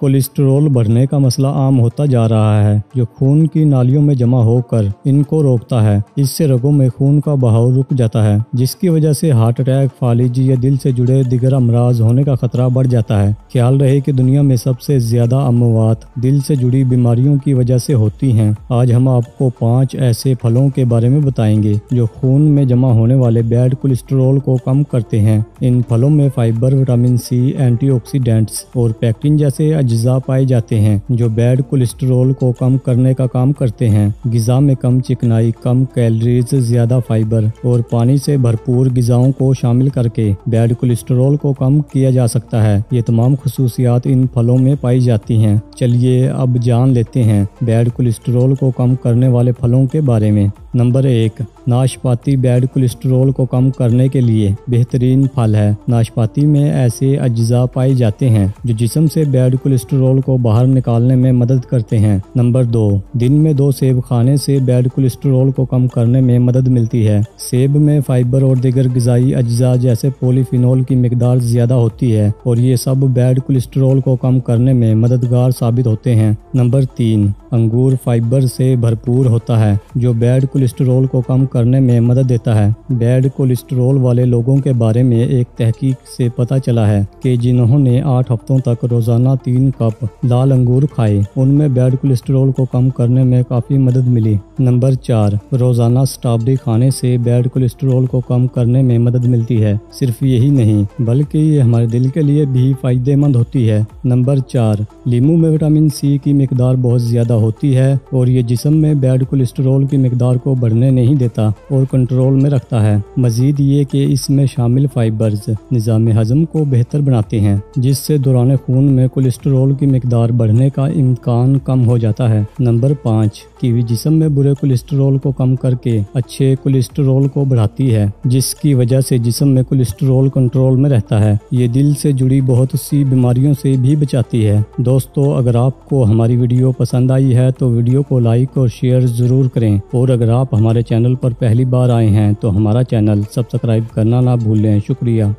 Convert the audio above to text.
Cholesterol बढ़ने का मसला आम होता जा रहा है, जो खून की नालियों में जमा होकर इनको रोकता है। इससे रगों में खून का बहाव रुक जाता है, जिसकी वजह से हार्ट अटैक, फालिज या दिल से जुड़े दिगर अमराज होने का खतरा बढ़ जाता है। ख्याल रहे कि दुनिया में सबसे ज़्यादा अमवात दिल से जुड़ी बीमारियों की वजह से होती हैं। आज हम आपको पाँच ऐसे फलों के बारे में बताएँगे, जो खून में जमा होने वाले बैड कोलेस्ट्रोल को कम करते हैं। इन फलों में फाइबर, विटामिन सी, एंटीऑक्सीडेंट्स और पैक्टिन जैसे अज्जा पाए जाते हैं, जो बैड कोलेस्ट्रोल को कम करने का काम करते हैं। गिजा में कम चिकनाई, कम कैलोरीज, ज़्यादा फाइबर और पानी से भरपूर गिजाओं को शामिल करके बैड कोलेस्ट्रोल को कम किया जा सकता है। ये तमाम खसूसियात इन फलों में पाई जाती हैं। चलिए अब जान लेते हैं बैड कोलेस्ट्रोल को कम करने वाले फलों के बारे में। नंबर एक, नाशपाती बैड कोलेस्ट्रोल को कम करने के लिए बेहतरीन फल है। नाशपाती में ऐसे अज्जा पाए जाते हैं जो जिसम से बैड कोलेस्ट्रोल को बाहर निकालने में मदद करते हैं। नंबर दो, दिन में दो सेब खाने से बैड कोलेस्ट्रोल को कम करने में मदद मिलती है। सेब में फाइबर और दिगर गजाई अज्जा जैसे पोलीफिनोल की मकदार ज़्यादा होती है और ये सब बैड कोलेस्ट्रोल को कम करने में मददगार साबित होते हैं। नंबर तीन, अंगूर फाइबर से भरपूर होता है, जो बैड कोलेस्ट्रोल को कम करने में मदद देता है। बैड कोलेस्ट्रोल वाले लोगों के बारे में एक तहकीक से पता चला है कि जिन्होंने आठ हफ्तों तक रोज़ाना तीन कप लाल अंगूर खाए, उनमें बैड कोलेस्ट्रोल को कम करने में काफ़ी मदद मिली। नंबर चार, रोज़ाना स्ट्रॉबेरी खाने से बैड कोलेस्ट्रोल को कम करने में मदद मिलती है। सिर्फ़ यही नहीं, बल्कि ये हमारे दिल के लिए भी फ़ायदेमंद होती है। नंबर चार, लीमू में विटामिन सी की मकदार बहुत ज़्यादा होती है, और ये जिसम में बैड कोलेस्ट्रोल की मकदार को बढ़ने नहीं देता और कंट्रोल में रखता है। मजीद ये कि इसमें शामिल फाइबर्स निज़ाम हजम को बेहतर बनाते हैं, जिससे दौरान खून में कोलेस्ट्रोल की मकदार बढ़ने का इम्कान कम हो जाता है। नंबर पाँच, कीवी जिसम में बुरे कोलेस्ट्रोल को कम करके अच्छे कोलेस्ट्रोल को बढ़ाती है, जिसकी वजह से जिसम में कोलेस्ट्रोल कंट्रोल में रहता है। ये दिल से जुड़ी बहुत सी बीमारियों से भी बचाती है। दोस्तों, अगर आपको हमारी वीडियो पसंद आई है तो वीडियो को लाइक और शेयर ज़रूर करें। और अगर आप हमारे चैनल पर पहली बार आए हैं तो हमारा चैनल सब्सक्राइब करना ना भूलें। शुक्रिया।